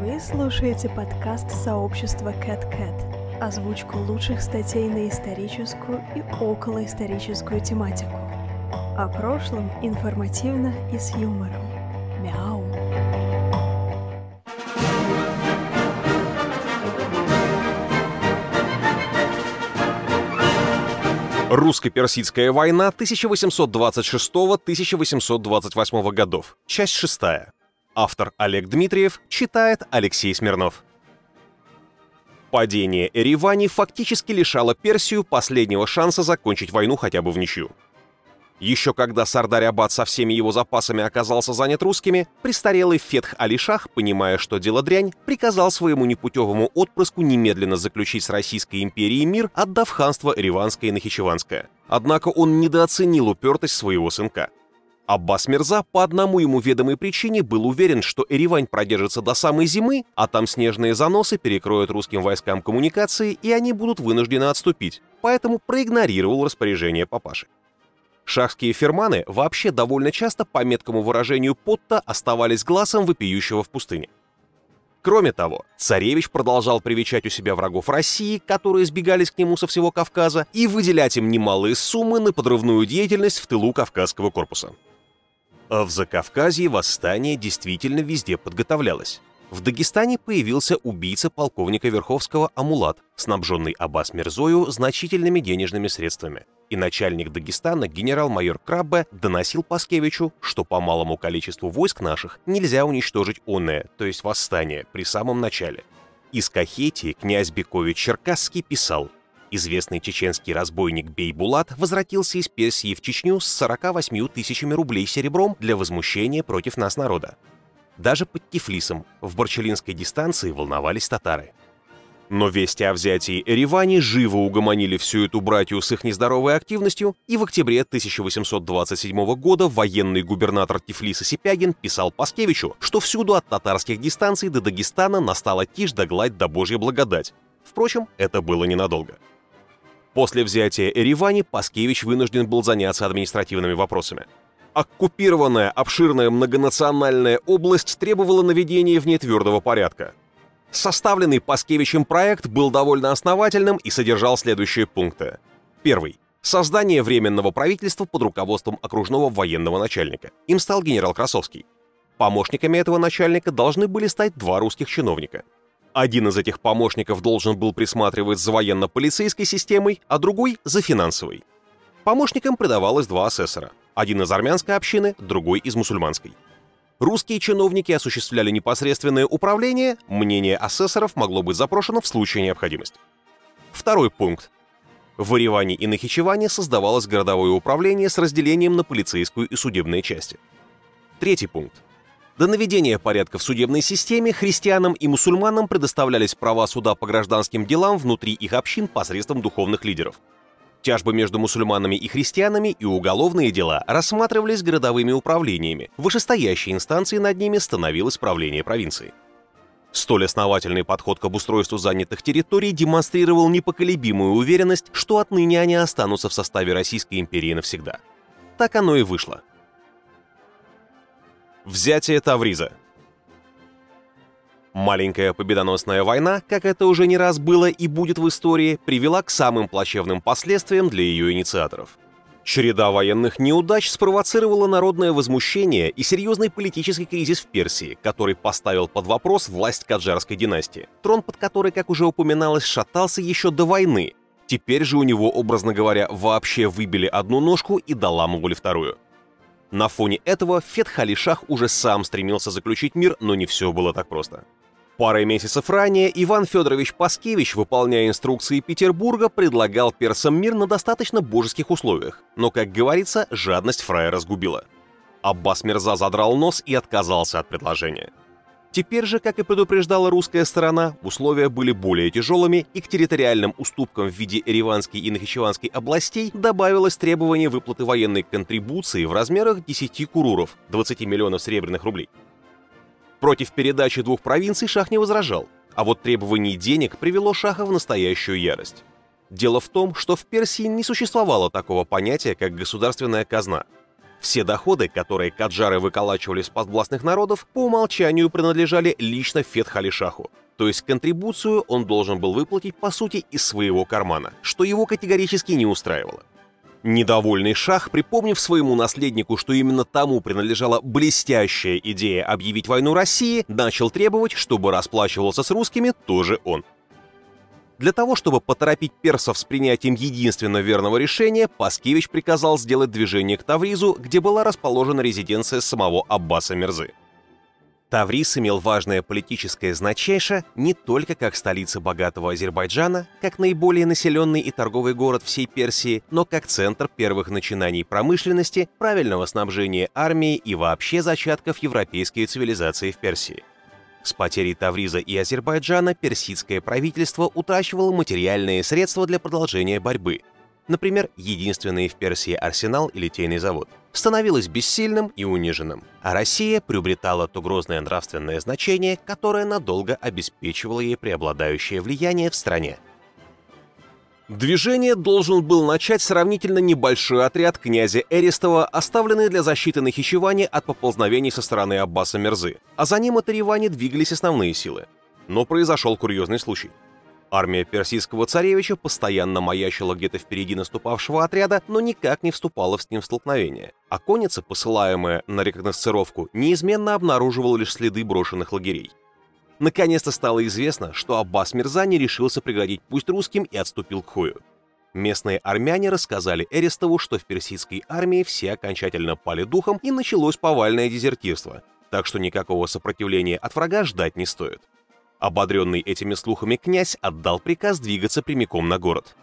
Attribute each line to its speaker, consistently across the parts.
Speaker 1: Вы слушаете подкаст сообщества CatCat, озвучку лучших статей на историческую и околоисторическую тематику. О прошлом информативно и с юмором.
Speaker 2: Русско-персидская война 1826-1828 годов. Часть шестая. Автор Олег Дмитриев читает Алексей Смирнов. Падение Эревани фактически лишало Персию последнего шанса закончить войну хотя бы в ничью. Еще когда Сардарь-Абад со всеми его запасами оказался занят русскими, престарелый Фетх Алишах, понимая, что дело дрянь, приказал своему непутевому отпрыску немедленно заключить с Российской империей мир, отдав ханство Ереванское и Нахичеванское. Однако он недооценил упертость своего сынка. Аббас Мирза по одному ему ведомой причине был уверен, что Эревань продержится до самой зимы, а там снежные заносы перекроют русским войскам коммуникации, и они будут вынуждены отступить, поэтому проигнорировал распоряжение папаши. Шахские ферманы вообще довольно часто, по меткому выражению Потта, оставались глазом вопиющего в пустыне. Кроме того, царевич продолжал привечать у себя врагов России, которые сбегались к нему со всего Кавказа, и выделять им немалые суммы на подрывную деятельность в тылу Кавказского корпуса. А в Закавказье восстание действительно везде подготовлялось. В Дагестане появился убийца полковника Верховского Амулат, снабженный Аббас Мирзою значительными денежными средствами. И начальник Дагестана генерал-майор Краббе доносил Паскевичу, что по малому количеству войск наших нельзя уничтожить онное, то есть восстание, при самом начале. Из Кахетии князь Бекович Черкасский писал, Известный чеченский разбойник Бейбулат возвратился из Персии в Чечню с 48 тысячами рублей серебром для возмущения против нас народа. Даже под Тифлисом в Барчелинской дистанции волновались татары. Но вести о взятии Эревани живо угомонили всю эту братью с их нездоровой активностью, и в октябре 1827 года военный губернатор Тифлиса Сипягин писал Паскевичу, что всюду от татарских дистанций до Дагестана настала тишь да гладь да божья благодать. Впрочем, это было ненадолго. После взятия Эревани Паскевич вынужден был заняться административными вопросами. Оккупированная обширная многонациональная область требовала наведения в ней твердого порядка. Составленный Паскевичем проект был довольно основательным и содержал следующие пункты. Первый. Создание Временного правительства под руководством окружного военного начальника. Им стал генерал Красовский. Помощниками этого начальника должны были стать два русских чиновника. Один из этих помощников должен был присматривать за военно-полицейской системой, а другой — за финансовой. Помощникам придавалось два асессора — один из армянской общины, другой из мусульманской. Русские чиновники осуществляли непосредственное управление, мнение асессоров могло быть запрошено в случае необходимости. Второй пункт. В Ереване и Нахичеване создавалось городовое управление с разделением на полицейскую и судебные части. Третий пункт. До наведения порядка в судебной системе христианам и мусульманам предоставлялись права суда по гражданским делам внутри их общин посредством духовных лидеров – Тяжбы между мусульманами и христианами и уголовные дела рассматривались городовыми управлениями. Вышестоящей инстанцией над ними становилось правление провинции. Столь основательный подход к обустройству занятых территорий демонстрировал непоколебимую уверенность, что отныне они останутся в составе Российской империи навсегда. Так оно и вышло. Взятие Тавриза – Маленькая победоносная война, как это уже не раз было и будет в истории, привела к самым плачевным последствиям для ее инициаторов. Череда военных неудач спровоцировала народное возмущение и серьезный политический кризис в Персии, который поставил под вопрос власть Каджарской династии, трон под которой, как уже упоминалось, шатался еще до войны. Теперь же у него, образно говоря, вообще выбили одну ножку и доламывали вторую. На фоне этого Фетхалишах уже сам стремился заключить мир, но не все было так просто. Парой месяцев ранее Иван Федорович Паскевич, выполняя инструкции Петербурга, предлагал персам мир на достаточно божеских условиях, но, как говорится, жадность фрая разгубила. Аббас Мирза задрал нос и отказался от предложения. Теперь же, как и предупреждала русская сторона, условия были более тяжелыми, и к территориальным уступкам в виде Ереванской и Нахичеванской областей добавилось требование выплаты военной контрибуции в размерах 10 куруров, 20 миллионов серебряных рублей. Против передачи двух провинций Шах не возражал, а вот требование денег привело Шаха в настоящую ярость. Дело в том, что в Персии не существовало такого понятия, как государственная казна. Все доходы, которые каджары выколачивали с подвластных народов, по умолчанию принадлежали лично Фетхалишаху. То есть контрибуцию он должен был выплатить, по сути, из своего кармана, что его категорически не устраивало. Недовольный шах, припомнив своему наследнику, что именно тому принадлежала блестящая идея объявить войну России, начал требовать, чтобы расплачивался с русскими тоже он. Для того, чтобы поторопить персов с принятием единственно верного решения, Паскевич приказал сделать движение к Тавризу, где была расположена резиденция самого Аббаса Мирзы. Тавриз имел важное политическое значение не только как столица богатого Азербайджана, как наиболее населенный и торговый город всей Персии, но как центр первых начинаний промышленности, правильного снабжения армии и вообще зачатков европейской цивилизации в Персии. С потерей Тавриза и Азербайджана персидское правительство утрачивало материальные средства для продолжения борьбы, например, единственный в Персии арсенал и литейный завод, становилось бессильным и униженным, а Россия приобретала то грозное нравственное значение, которое надолго обеспечивало ей преобладающее влияние в стране. Движение должен был начать сравнительно небольшой отряд князя Эристова, оставленный для защиты Нахичевани от поползновений со стороны Аббаса Мерзы, а за ним от Еревани двигались основные силы. Но произошел курьезный случай – Армия персидского царевича постоянно маячила где-то впереди наступавшего отряда, но никак не вступала с ним в столкновение. А конница, посылаемая на рекогносцировку, неизменно обнаруживала лишь следы брошенных лагерей. Наконец-то стало известно, что Аббас Мирза не решился преградить пусть русским и отступил к Хою. Местные армяне рассказали Эристову, что в персидской армии все окончательно пали духом и началось повальное дезертирство, так что никакого сопротивления от врага ждать не стоит. Ободренный этими слухами князь отдал приказ двигаться прямиком на город.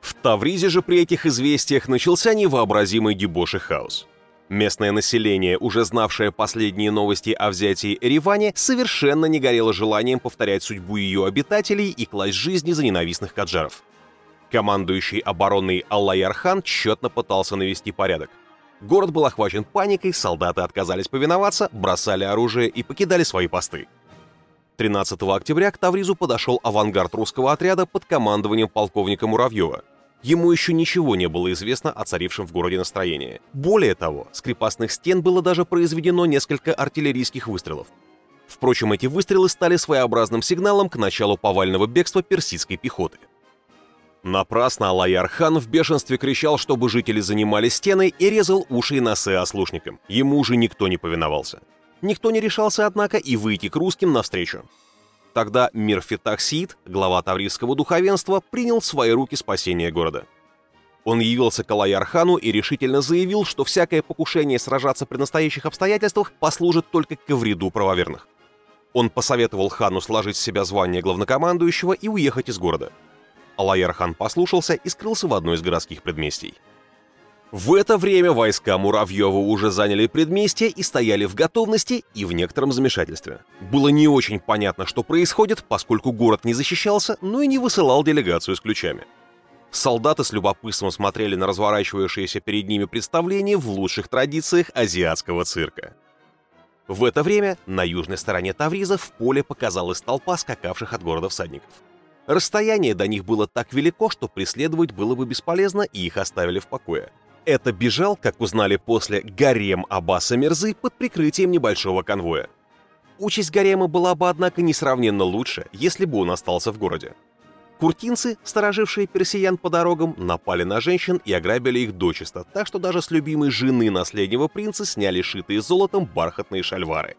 Speaker 2: В Тавризе же при этих известиях начался невообразимый дебош и хаос. Местное население, уже знавшее последние новости о взятии Эревани, совершенно не горело желанием повторять судьбу ее обитателей и класть жизни за ненавистных каджаров. Командующий обороной Аллайархан тщетно пытался навести порядок. Город был охвачен паникой, солдаты отказались повиноваться, бросали оружие и покидали свои посты. 13 октября к Тавризу подошел авангард русского отряда под командованием полковника Муравьева. Ему еще ничего не было известно о царившем в городе настроении. Более того, с крепостных стен было даже произведено несколько артиллерийских выстрелов. Впрочем, эти выстрелы стали своеобразным сигналом к началу повального бегства персидской пехоты. Напрасно Алай-Архан в бешенстве кричал, чтобы жители занимали стены и резал уши и носы ослушникам. Ему уже никто не повиновался. Никто не решался, однако, и выйти к русским навстречу. Тогда Мирфитах Сиид, глава таврийского духовенства, принял в свои руки спасение города. Он явился к Алай-Архану и решительно заявил, что всякое покушение сражаться при настоящих обстоятельствах послужит только к вреду правоверных. Он посоветовал хану сложить с себя звание главнокомандующего и уехать из города. Алай-Архан послушался и скрылся в одной из городских предместий. В это время войска Муравьева уже заняли предместье и стояли в готовности и в некотором замешательстве. Было не очень понятно, что происходит, поскольку город не защищался, но и не высылал делегацию с ключами. Солдаты с любопытством смотрели на разворачивающееся перед ними представление в лучших традициях азиатского цирка. В это время на южной стороне Тавриза в поле показалась толпа скакавших от города всадников. Расстояние до них было так велико, что преследовать было бы бесполезно, и их оставили в покое. Это бежал, как узнали после, гарем Аббаса Мерзы под прикрытием небольшого конвоя. Участь гарема была бы, однако, несравненно лучше, если бы он остался в городе. Куртинцы, сторожившие персиян по дорогам, напали на женщин и ограбили их дочисто, так что даже с любимой жены наследнего принца сняли шитые золотом бархатные шальвары.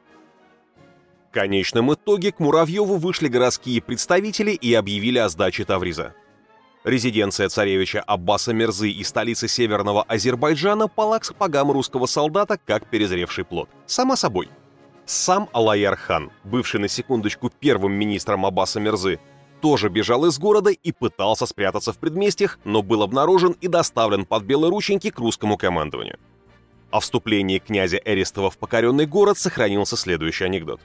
Speaker 2: В конечном итоге к Муравьеву вышли городские представители и объявили о сдаче Тавриза. Резиденция царевича Аббаса Мерзы и столица Северного Азербайджана пала к сапогам русского солдата, как перезревший плод. Само собой. Сам Алаяр-хан, бывший на секундочку первым министром Аббаса Мерзы, тоже бежал из города и пытался спрятаться в предместьях, но был обнаружен и доставлен под белые рученьки к русскому командованию. О вступлении князя Эристова в покоренный город сохранился следующий анекдот.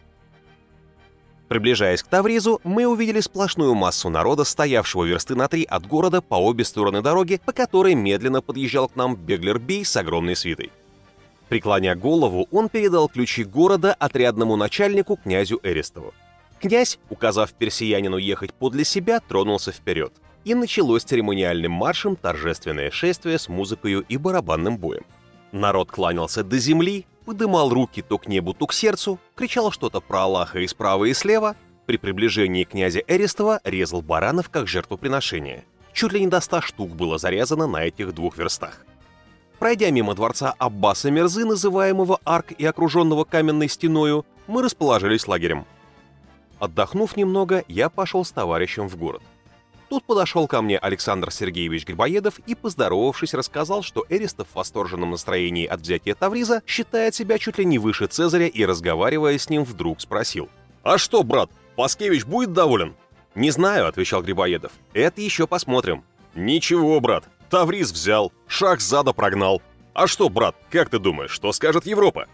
Speaker 2: Приближаясь к Тавризу, мы увидели сплошную массу народа, стоявшего версты на три от города по обе стороны дороги, по которой медленно подъезжал к нам Беглер-Бей с огромной свитой. Преклоня голову, он передал ключи города отрядному начальнику князю Эристову. Князь, указав персиянину ехать подле себя, тронулся вперед. И началось церемониальным маршем торжественное шествие с музыкой и барабанным боем. Народ кланялся до земли, подымал руки то к небу, то к сердцу, кричал что-то про Аллаха и справа и слева. При приближении князя Эристова резал баранов как жертвоприношение. Чуть ли не до ста штук было зарезано на этих двух верстах. Пройдя мимо дворца Аббаса Мерзы, называемого Арк и окруженного каменной стеною, мы расположились лагерем. Отдохнув немного, я пошел с товарищем в город. Тут подошел ко мне Александр Сергеевич Грибоедов и, поздоровавшись, рассказал, что Эристов в восторженном настроении от взятия Тавриза считает себя чуть ли не выше Цезаря и, разговаривая с ним, вдруг спросил. «А что, брат, Паскевич будет доволен?» «Не знаю», — отвечал Грибоедов. «Это еще посмотрим». «Ничего, брат, Тавриз взял, шаг сзада прогнал. А что, брат, как ты думаешь, что скажет Европа?»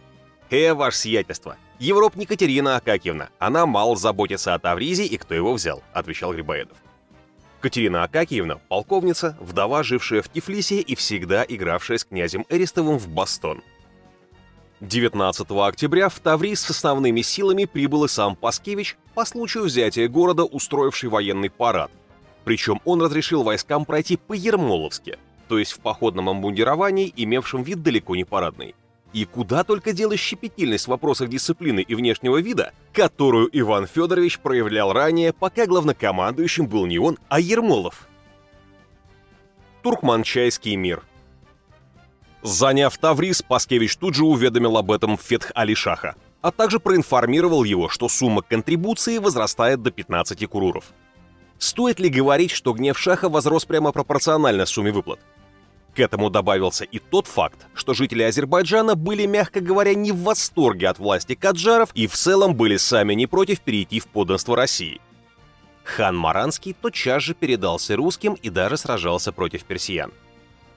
Speaker 2: «Э, ваше сиятельство, Европа не Катерина Акакьевна, она мало заботится о Тавризе и кто его взял», — отвечал Грибоедов. Катерина Акакиевна – полковница, вдова, жившая в Тифлисе и всегда игравшая с князем Эристовым в бастон. 19 октября в Таврис с основными силами прибыл и сам Паскевич по случаю взятия города, устроивший военный парад. Причем он разрешил войскам пройти по-ермоловски, то есть в походном обмундировании, имевшем вид далеко не парадный. И куда только делась щепетильность в вопросах дисциплины и внешнего вида, которую Иван Федорович проявлял ранее, пока главнокомандующим был не он, а Ермолов. Туркманчайский мир Заняв Таврис, Паскевич тут же уведомил об этом Фетх Алишаха, а также проинформировал его, что сумма контрибуции возрастает до 15 куруров. Стоит ли говорить, что гнев Шаха возрос прямо пропорционально сумме выплат? К этому добавился и тот факт, что жители Азербайджана были, мягко говоря, не в восторге от власти каджаров и в целом были сами не против перейти в подданство России. Хан Маранский тотчас же передался русским и даже сражался против персиян.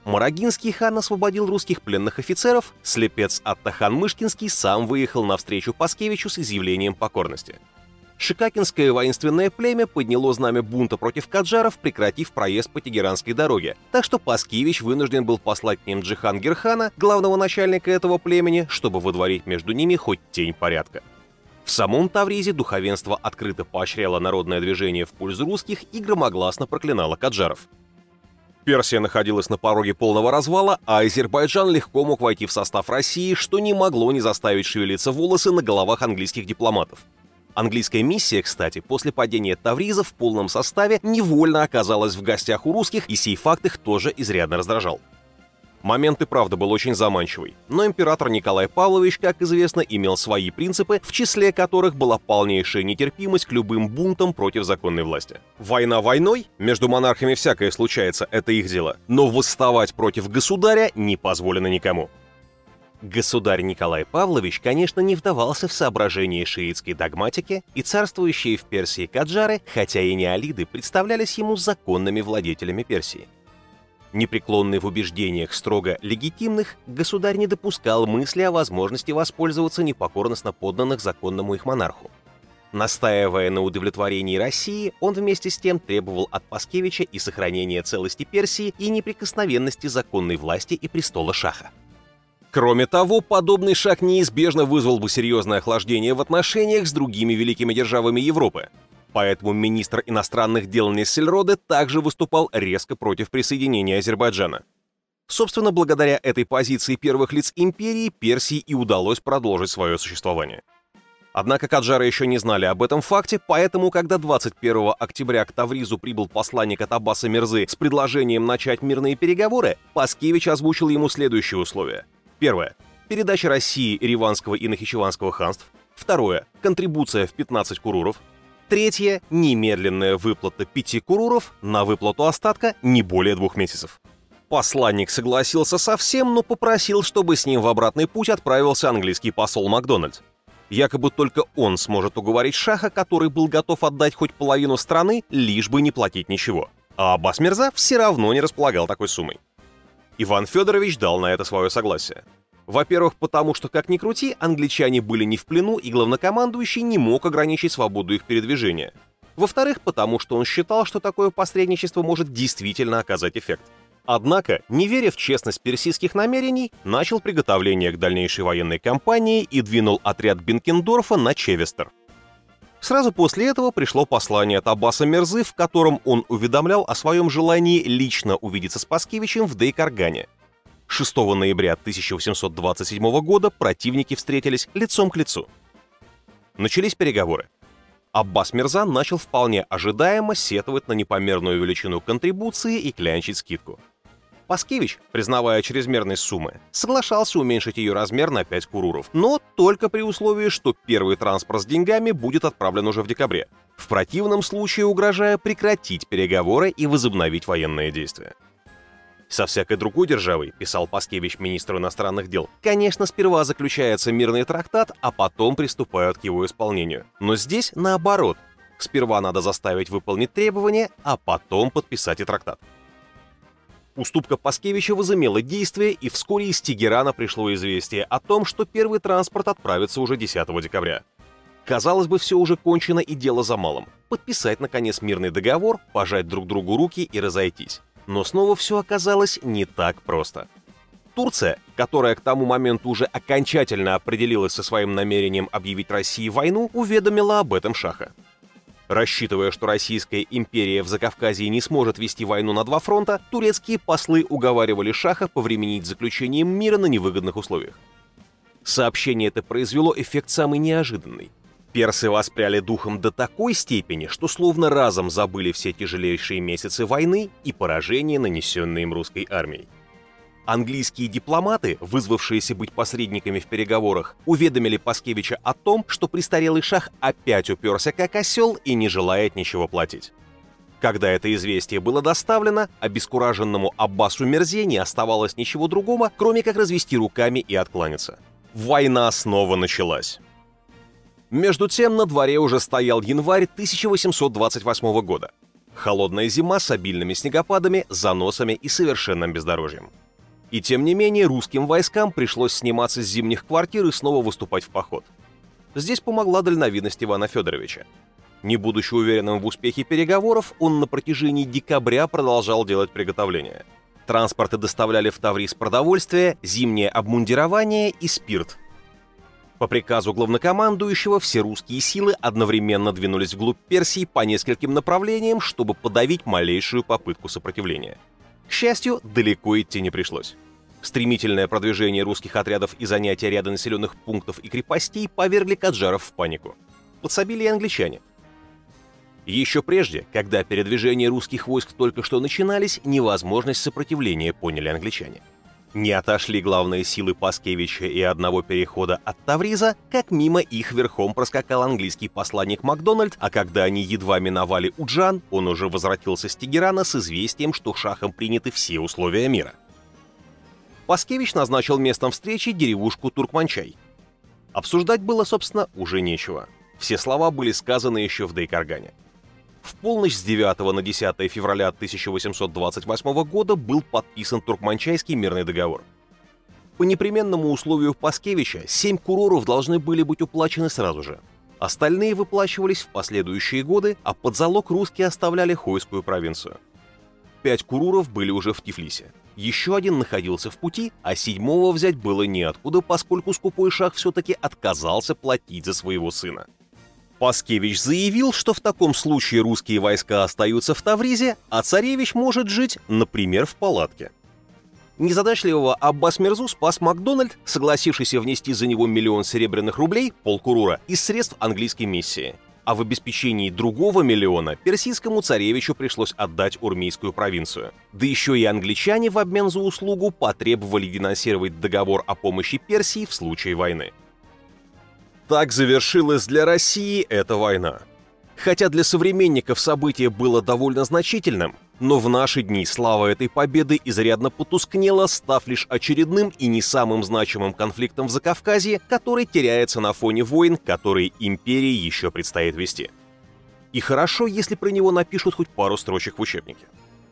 Speaker 2: Марагинский хан освободил русских пленных офицеров, слепец Аттахан Мышкинский сам выехал навстречу Паскевичу с изъявлением покорности – Шикакинское воинственное племя подняло знамя бунта против каджаров, прекратив проезд по Тегеранской дороге, так что Паскевич вынужден был послать к ним Джихан Герхана, главного начальника этого племени, чтобы выдворить между ними хоть тень порядка. В самом Тавризе духовенство открыто поощряло народное движение в пользу русских и громогласно проклинало каджаров. Персия находилась на пороге полного развала, а Азербайджан легко мог войти в состав России, что не могло не заставить шевелиться волосы на головах английских дипломатов. Английская миссия, кстати, после падения Тавриза в полном составе невольно оказалась в гостях у русских, и сей факт их тоже изрядно раздражал. Момент и правда был очень заманчивый, но император Николай Павлович, как известно, имел свои принципы, в числе которых была полнейшая нетерпимость к любым бунтам против законной власти. Война войной, между монархами всякое случается, это их дело, но восставать против государя не позволено никому. Государь Николай Павлович, конечно, не вдавался в соображения шиитской догматики, и царствующие в Персии каджары, хотя и не алиды, представлялись ему законными владетелями Персии. Непреклонный в убеждениях строго легитимных, государь не допускал мысли о возможности воспользоваться непокорностно подданных законному их монарху. Настаивая на удовлетворении России, он вместе с тем требовал от Паскевича и сохранения целости Персии и неприкосновенности законной власти и престола Шаха. Кроме того, подобный шаг неизбежно вызвал бы серьезное охлаждение в отношениях с другими великими державами Европы. Поэтому министр иностранных дел Нессельроде также выступал резко против присоединения Азербайджана. Собственно, благодаря этой позиции первых лиц империи Персии и удалось продолжить свое существование. Однако каджары еще не знали об этом факте, поэтому, когда 21 октября к Тавризу прибыл посланник от Аббаса Мирзы с предложением начать мирные переговоры, Паскевич озвучил ему следующие условия. Первое. Передача России Риванского и Нахичеванского ханств. Второе. Контрибуция в 15 куруров. Третье. Немедленная выплата 5 куруров на выплату остатка не более двух месяцев. Посланник согласился со всем, но попросил, чтобы с ним в обратный путь отправился английский посол Макдональд. Якобы только он сможет уговорить Шаха, который был готов отдать хоть половину страны, лишь бы не платить ничего. А Аббас Мирза все равно не располагал такой суммой. Иван Федорович дал на это свое согласие. Во-первых, потому что, как ни крути, англичане были не в плену, и главнокомандующий не мог ограничить свободу их передвижения. Во-вторых, потому что он считал, что такое посредничество может действительно оказать эффект. Однако, не веря в честность персидских намерений, начал приготовление к дальнейшей военной кампании и двинул отряд Бенкендорфа на Чевестер. Сразу после этого пришло послание от Аббаса Мерзы, в котором он уведомлял о своем желании лично увидеться с Паскевичем в Дейкаргане. 6 ноября 1827 года противники встретились лицом к лицу. Начались переговоры. Аббас Мирза начал вполне ожидаемо сетовать на непомерную величину контрибуции и клянчить скидку. Паскевич, признавая чрезмерность суммы, соглашался уменьшить ее размер на 5 куруров, но только при условии, что первый транспорт с деньгами будет отправлен уже в декабре, в противном случае угрожая прекратить переговоры и возобновить военные действия. Со всякой другой державой, писал Паскевич министру иностранных дел, конечно, сперва заключается мирный трактат, а потом приступают к его исполнению. Но здесь наоборот. Сперва надо заставить выполнить требования, а потом подписать и трактат. Уступка Паскевича возымела действие, и вскоре из Тегерана пришло известие о том, что первый транспорт отправится уже 10 декабря. Казалось бы, все уже кончено и дело за малым. Подписать, наконец, мирный договор, пожать друг другу руки и разойтись. Но снова все оказалось не так просто. Турция, которая к тому моменту уже окончательно определилась со своим намерением объявить России войну, уведомила об этом Шаха. Рассчитывая, что Российская империя в Закавказье не сможет вести войну на два фронта, турецкие послы уговаривали Шаха повременить заключением мира на невыгодных условиях. Сообщение это произвело эффект самый неожиданный. Персы воспряли духом до такой степени, что словно разом забыли все тяжелейшие месяцы войны и поражения, нанесенные им русской армией. Английские дипломаты, вызвавшиеся быть посредниками в переговорах, уведомили Паскевича о том, что престарелый шах опять уперся как осел и не желает ничего платить. Когда это известие было доставлено, обескураженному Аббасу Мерзе не оставалось ничего другого, кроме как развести руками и откланяться. Война снова началась. Между тем на дворе уже стоял январь 1828 года. Холодная зима с обильными снегопадами, заносами и совершенным бездорожьем. И тем не менее русским войскам пришлось сниматься с зимних квартир и снова выступать в поход. Здесь помогла дальновидность Ивана Федоровича. Не будучи уверенным в успехе переговоров, он на протяжении декабря продолжал делать приготовления. Транспорты доставляли в Таврис продовольствие, зимнее обмундирование и спирт, по приказу главнокомандующего все русские силы одновременно двинулись вглубь Персии по нескольким направлениям, чтобы подавить малейшую попытку сопротивления. К счастью, далеко идти не пришлось. Стремительное продвижение русских отрядов и занятие ряда населенных пунктов и крепостей повергли Каджаров в панику. Подсобили и англичане. Еще прежде, когда передвижения русских войск только что начинались, невозможность сопротивления поняли англичане – не отошли главные силы Паскевича и одного перехода от Тавриза, как мимо их верхом проскакал английский посланник Макдональд, а когда они едва миновали Уджан, он уже возвратился с Тегерана с известием, что шахом приняты все условия мира. Паскевич назначил местом встречи деревушку Туркманчай. Обсуждать было, собственно, уже нечего. Все слова были сказаны еще в Дейкаргане. В полночь с 9 на 10 февраля 1828 года был подписан Туркманчайский мирный договор. По непременному условию Паскевича, семь куроров должны были быть уплачены сразу же. Остальные выплачивались в последующие годы, а под залог русские оставляли Хойскую провинцию. Пять куруров были уже в Тифлисе. Еще один находился в пути, а седьмого взять было неоткуда, поскольку скупой шах все-таки отказался платить за своего сына. Паскевич заявил, что в таком случае русские войска остаются в Тавризе, а царевич может жить, например, в палатке. Незадачливого Аббас Мерзу спас Макдональд, согласившийся внести за него миллион серебряных рублей, полкурура, из средств английской миссии. А в обеспечении другого миллиона персидскому царевичу пришлось отдать Урмийскую провинцию. Да еще и англичане в обмен за услугу потребовали денонсировать договор о помощи Персии в случае войны. Так завершилась для России эта война. Хотя для современников событие было довольно значительным, но в наши дни слава этой победы изрядно потускнела, став лишь очередным и не самым значимым конфликтом в Закавказье, который теряется на фоне войн, которые империи еще предстоит вести. И хорошо, если про него напишут хоть пару строчек в учебнике.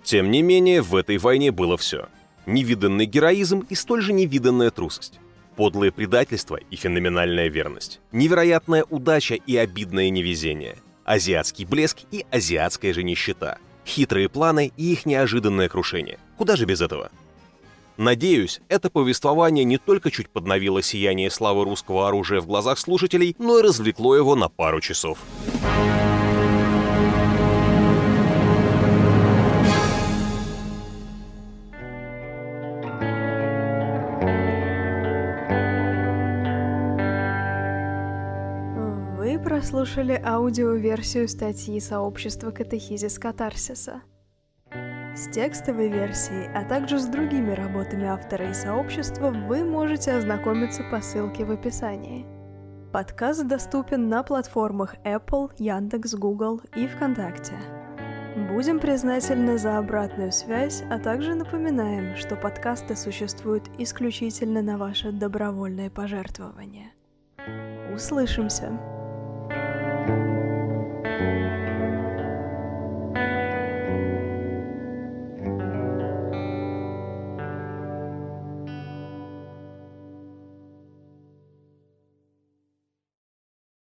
Speaker 2: Тем не менее, в этой войне было все. Невиданный героизм и столь же невиданная трусость подлое предательство и феноменальная верность, невероятная удача и обидное невезение, азиатский блеск и азиатская же нищета, хитрые планы и их неожиданное крушение. Куда же без этого? Надеюсь, это повествование не только чуть подновило сияние славы русского оружия в глазах слушателей, но и развлекло его на пару часов.
Speaker 1: Прослушали аудиоверсию статьи сообщества Катехизис Катарсиса. С текстовой версией, а также с другими работами автора и сообщества вы можете ознакомиться по ссылке в описании. Подкаст доступен на платформах Apple, Яндекс, Google и ВКонтакте. Будем признательны за обратную связь, а также напоминаем, что подкасты существуют исключительно на ваше добровольное пожертвование. Услышимся! thank you